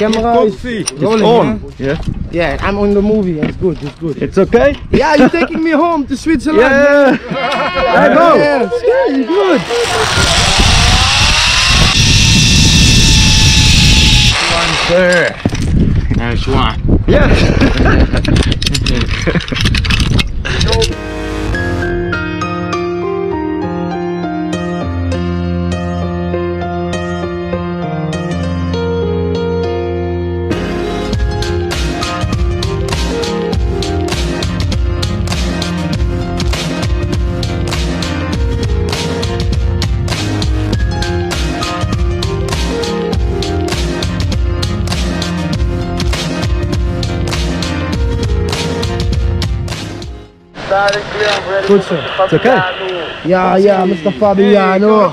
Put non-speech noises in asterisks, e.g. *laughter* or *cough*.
camera is rolling. on. Yeah. Yeah, I'm on the movie. It's good. It's good. It's okay? Yeah, you're taking me home to Switzerland. Yeah. I go. Yeah, it's good. One, Sir. Nice one. Yeah. *laughs* Good sir. It's okay. Yeah, yeah, Mr. Fabiano.